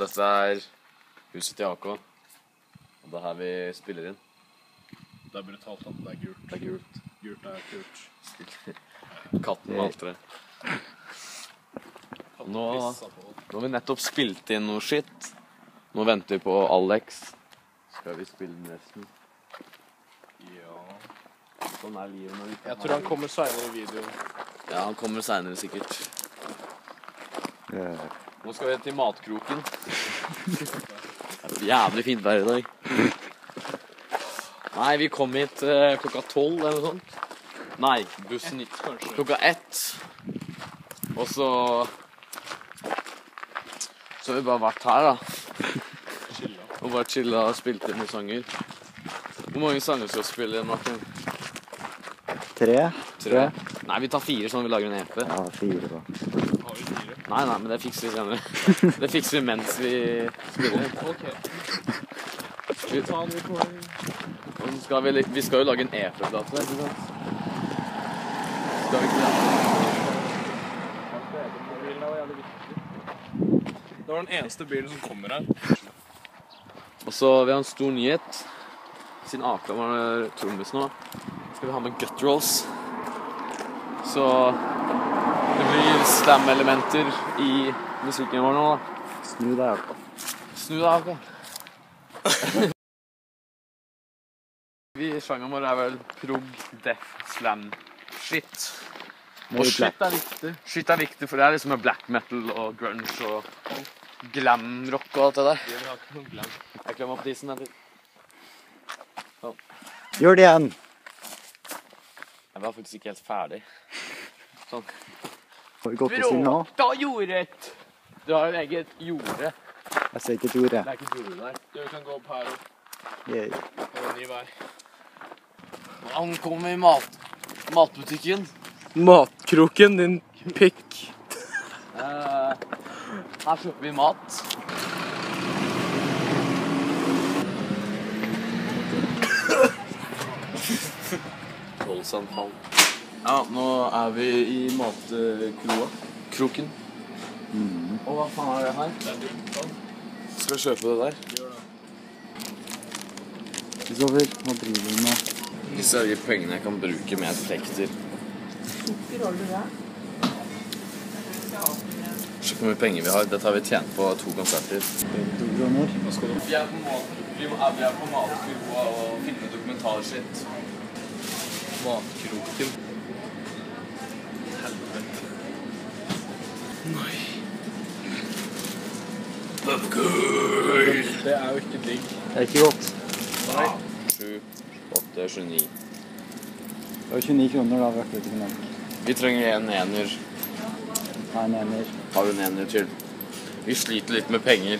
dette er huset til AK. Og det er her vi spiller inn. Det er brutalt at det er gult. Det er gult. Gult er kult. Katten valgte det. Nå, nå har vi nettopp spilt inn noe shit. Nå venter vi på Alex. Skal vi spille den resten? Ja. Sånn er livet når vi Jeg tror han kommer seinere i videoen. Ja, han kommer seinere sikkert. Ja. Nå skal vi til Matkroken. Det er jævlig fint vær i dag. Nei, vi kom hit eh, klokka tolv eller noe sånt. Nei, bussen gikk Kanskje. klokka ett. Og så Så har vi bare vært her, da. Chilla. Og bare chilla og spilt inn noen sanger. Hvor mange sanger skal vi spille Martin? Tre? Tre? Nei, vi tar fire, sånn at vi lager en EP. Ja, fire, da. Nei, nei, men det fikser vi senere. Det fikser vi mens vi spiller. OK. Vi, Ta en recording. og så skal vi, vi skal jo lage en E-plate, ikke sant? Skal vi ikke det? Det var den eneste bilen som kommer her. Og så vi har en stor nyhet. Siden Aka var trommis nå, skal vi ha med gutturals. Så det blir slam-elementer i musikken vår nå, da. Snu deg Jakob. Snu deg, Jakob. Vi Sjangeren vår er vel prog, death, slam, shit. Og shit er viktig. Shit er viktig, for det er liksom med black metal og grunge og glam rock og alt det der. Vi har ikke noe glam. Jeg klemmer opp disen etter. Gjør det igjen. Jeg var faktisk ikke helt ferdig. Sånn. Har vi gått oss inn nå? Bråta jordet! Du har jo eget jorde. Jeg ser ikke et jorde. Det er ikke et jorde der. Du kan gå opp her og Yay. Og ny vei. Han kommer i mat, matbutikken. Matkroken, din pikk. uh, her kjøper vi mat. Voldsanfall. Ja, nå er vi i matkroa. Kroken. Og hva faen er det her? Det er dumt. Skal kjøpe det der. Gjør det. Kristoffer, hva driver du med? Disse er de pengene jeg kan bruke med effekter. Se hvor mye penger vi har. Dette har vi tjent på to konserter. To kroner. Du? Vi er på, matkroa på matkurva og filmer dokumentarskitt. Matkroken. Det er jo ikke digg. Det er ikke godt. Nei. 7, 8, 29. Det var 29 kroner, da. Vi ikke. Vi trenger en ener. Nei, en ener. Har du en ener til? Vi sliter litt med penger.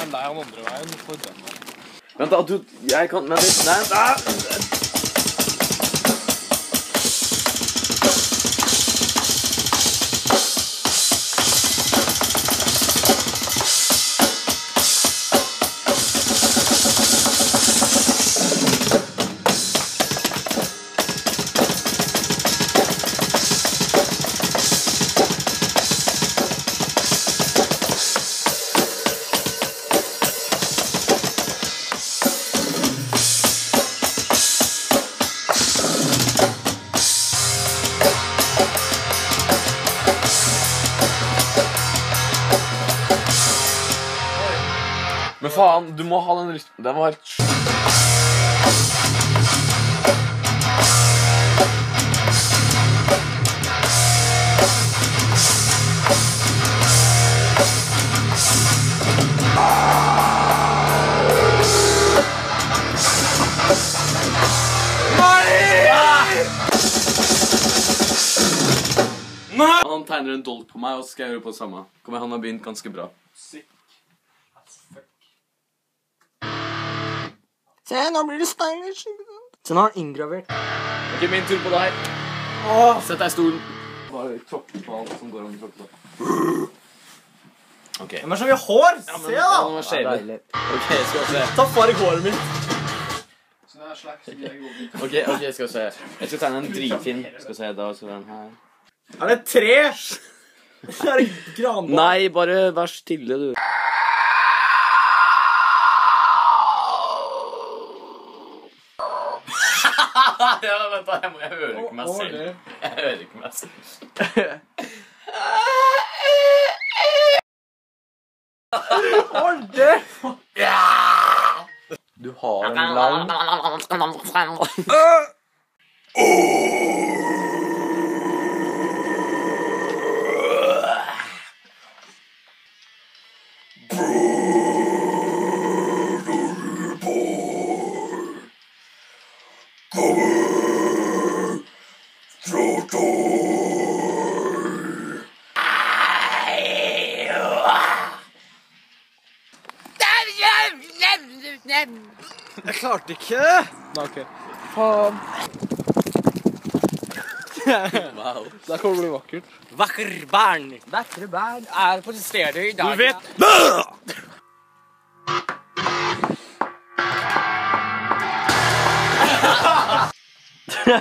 Men det er den andre veien. For den veien. Vent, da. Du, jeg kan. Nei, nei. Men faen, du må ha den rytmen. Den var helt Han tegner en dolk på meg, og så skal jeg gjøre på det samme. Kommer Han har begynt ganske bra. Sick That's. Se, nå blir det stylish. ikke? Så nå har han inngravert. Ok, min tur på deg. Sett deg i stolen. Bare tråkke på alt som går an å tråkke på. Ok. De er så mye hår! Se, Ja, men, må jeg Ja, shave. deilig. Ok, skal vi se. Ta farg håret mitt. Ok, ok, skal vi se. Jeg skal tegne en dritfin. Skal vi se, da skal den her. Er det tre? Er det granbar? Nei, bare vær stille, du. Ja, vent da, jeg, må, jeg hører ikke meg selv. Jeg hører ikke meg selv. Du har en lang Jeg klarte ikke det. Ok. Faen. Wow. Det kommer til å bli vakkert. Vakker barn. Vakre barn er på stedet i dag. Du vet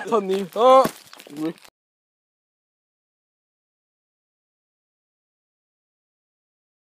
Ta ny. Åh.